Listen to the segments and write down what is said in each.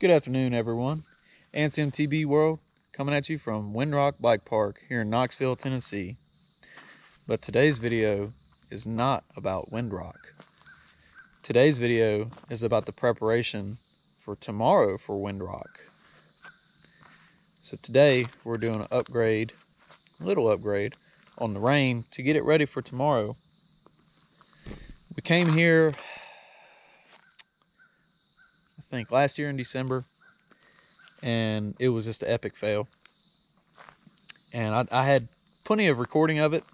Good afternoon, everyone. Ants World coming at you from Windrock Bike Park here in Knoxville, Tennessee. But today's video is not about Windrock. Today's video is about the preparation for tomorrow for Windrock. So today we're doing an upgrade, a little upgrade, on the Reign to get it ready for tomorrow. We came here, think last year in December, and it was just an epic fail. And I, I had plenty of recording of it,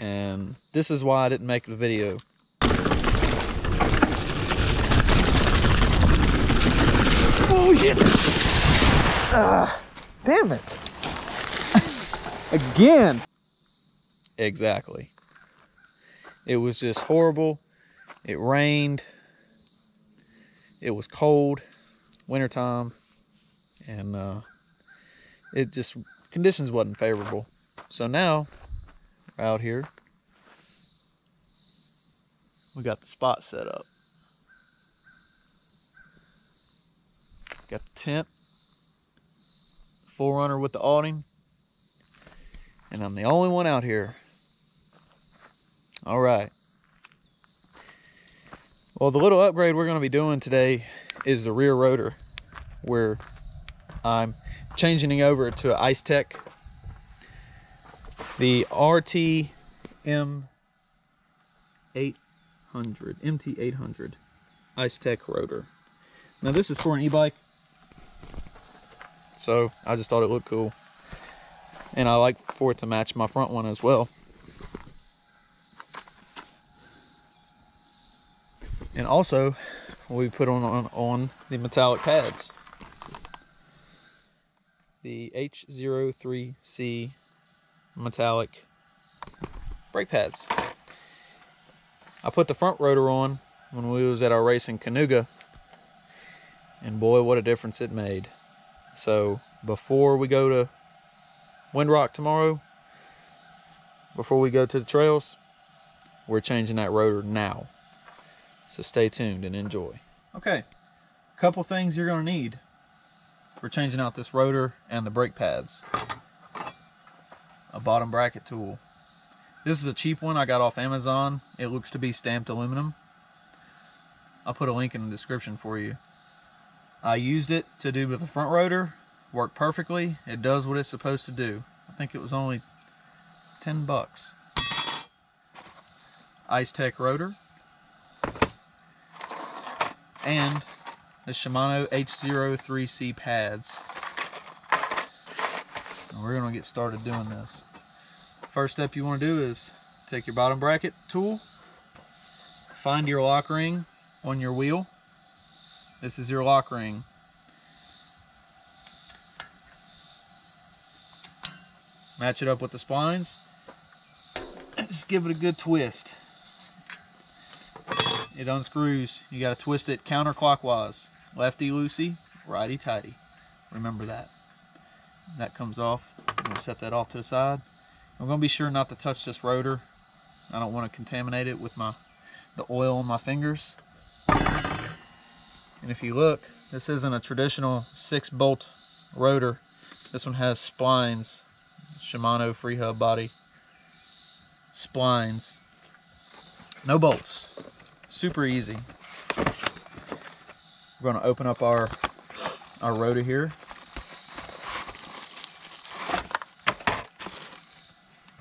and this is why I didn't make the video. Oh shit! Ah, damn it! Again! Exactly. It was just horrible. It rained. It was cold, wintertime, and uh, it just conditions wasn't favorable. So now, we're out here, we got the spot set up. Got the tent, 4Runner with the awning, and I'm the only one out here. All right. Well, the little upgrade we're going to be doing today is the rear rotor, where I'm changing over to Ice Tech, the RTM 800, MT 800 Ice Tech rotor. Now this is for an e-bike, so I just thought it looked cool, and I like for it to match my front one as well. And also, we put on, on, on the metallic pads. The H03C metallic brake pads. I put the front rotor on when we was at our race in Kanuga, and boy, what a difference it made. So before we go to Windrock tomorrow, before we go to the trails, we're changing that rotor now. So stay tuned and enjoy. Okay, a couple things you're gonna need for changing out this rotor and the brake pads. A bottom bracket tool. This is a cheap one I got off Amazon. It looks to be stamped aluminum. I'll put a link in the description for you. I used it to do with the front rotor. Worked perfectly. It does what it's supposed to do. I think it was only 10 bucks. Ice Tech rotor and the Shimano H03C pads. And we're gonna get started doing this. First step you wanna do is take your bottom bracket tool, find your lock ring on your wheel. This is your lock ring. Match it up with the splines. Just give it a good twist it unscrews. You got to twist it counterclockwise. Lefty loosey, righty tighty. Remember that. That comes off. I'm going to set that off to the side. I'm going to be sure not to touch this rotor. I don't want to contaminate it with my the oil on my fingers. And if you look, this isn't a traditional six bolt rotor. This one has splines, Shimano free hub body splines. No bolts super easy. We're going to open up our our rotor here.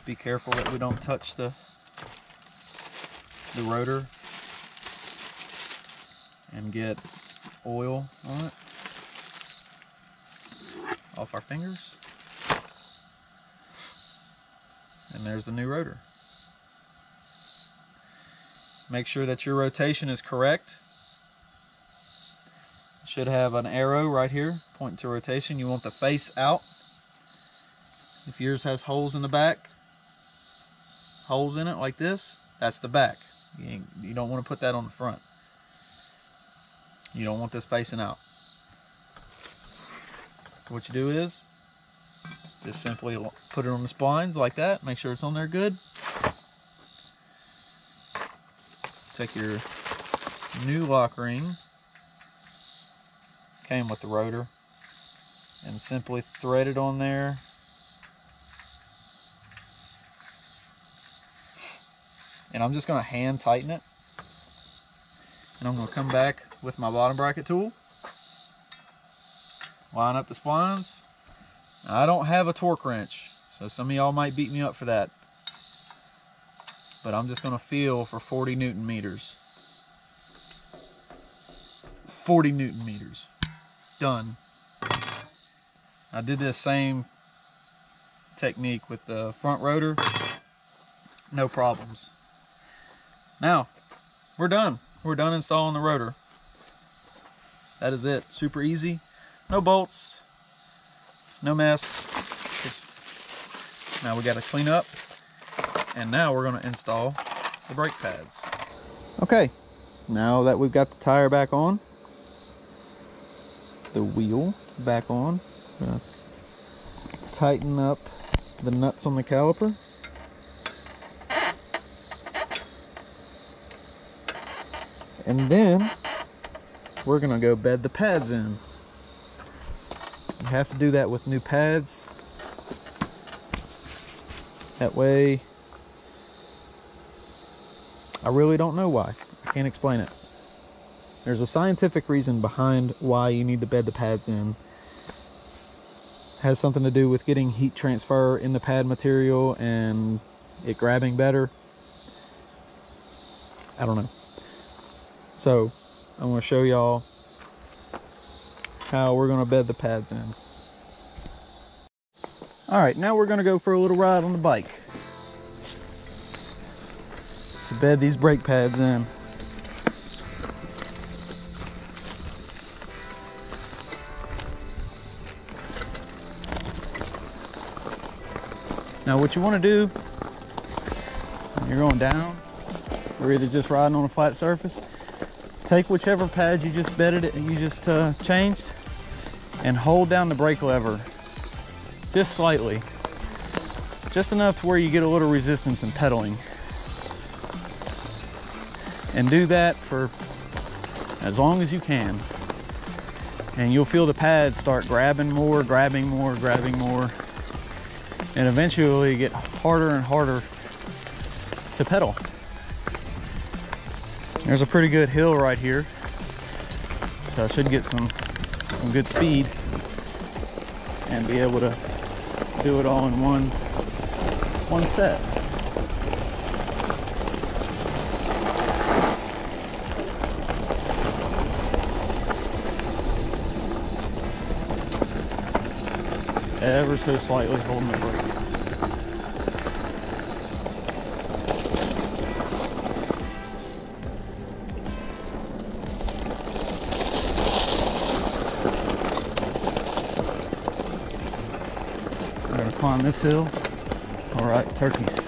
Be careful that we don't touch the the rotor and get oil on it off our fingers. And there's the new rotor. Make sure that your rotation is correct. Should have an arrow right here pointing to rotation. You want the face out. If yours has holes in the back, holes in it like this, that's the back. You, you don't want to put that on the front. You don't want this facing out. What you do is just simply put it on the splines like that. Make sure it's on there good. Take your new lock ring, came with the rotor and simply thread it on there. And I'm just gonna hand tighten it. And I'm gonna come back with my bottom bracket tool. Line up the splines. I don't have a torque wrench, so some of y'all might beat me up for that. But I'm just gonna feel for 40 Newton meters. 40 Newton meters. Done. I did this same technique with the front rotor. No problems. Now, we're done. We're done installing the rotor. That is it. Super easy. No bolts. No mess. Just, now we got to clean up. And now we're going to install the brake pads. Okay. Now that we've got the tire back on, the wheel back on, tighten up the nuts on the caliper. And then we're gonna go bed the pads in. You have to do that with new pads. That way, I really don't know why. I can't explain it. There's a scientific reason behind why you need to bed the pads in. It has something to do with getting heat transfer in the pad material and it grabbing better. I don't know. So I'm going to show y'all how we're going to bed the pads in. All right, now we're going to go for a little ride on the bike to bed these brake pads in. Now what you want to do, when you're going down, or either just riding on a flat surface, take whichever pad you just bedded it, and you just uh, changed, and hold down the brake lever just slightly, just enough to where you get a little resistance in pedaling. And do that for as long as you can. And you'll feel the pads start grabbing more, grabbing more, grabbing more, and eventually get harder and harder to pedal. There's a pretty good hill right here. So I should get some, some good speed and be able to do it all in one, one set. Ever so slightly holding the brake. We're gonna climb this hill. All right, turkeys.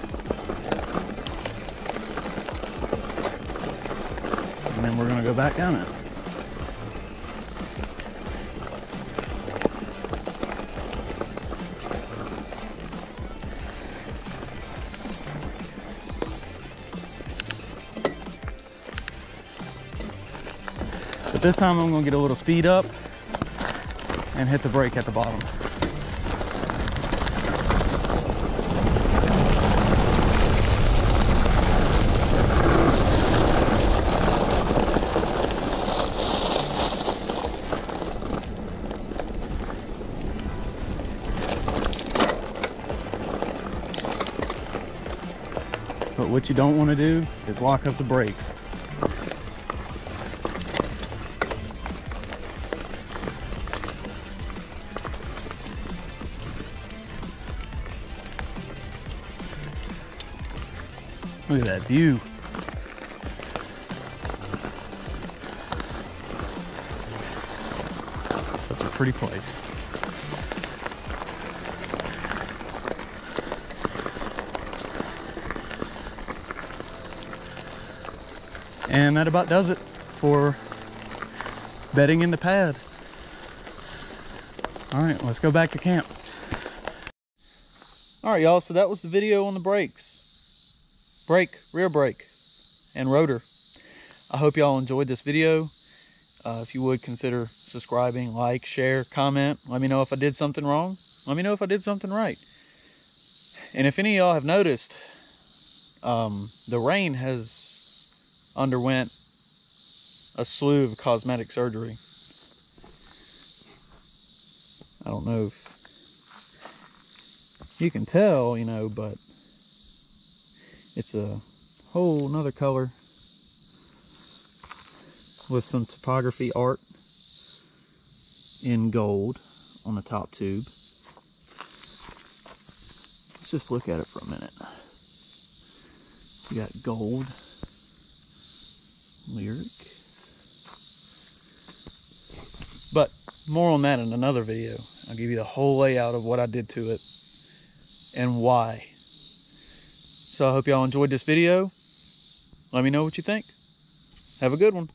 And then we're gonna go back down it. This time I'm gonna get a little speed up and hit the brake at the bottom. But what you don't want to do is lock up the brakes. Look at that view. Such a pretty place. And that about does it for bedding in the pad. All right, let's go back to camp. All right, y'all, so that was the video on the brakes. Brake, rear brake, and rotor. I hope y'all enjoyed this video. Uh, if you would consider subscribing, like, share, comment. Let me know if I did something wrong. Let me know if I did something right. And if any of y'all have noticed, um, the Reign has underwent a slew of cosmetic surgery. I don't know if you can tell, you know, but it's a whole nother color with some topography art in gold on the top tube. Let's just look at it for a minute. We got gold, Lyrik. But more on that in another video. I'll give you the whole layout of what I did to it and why. So I hope y'all enjoyed this video. Let me know what you think. Have a good one.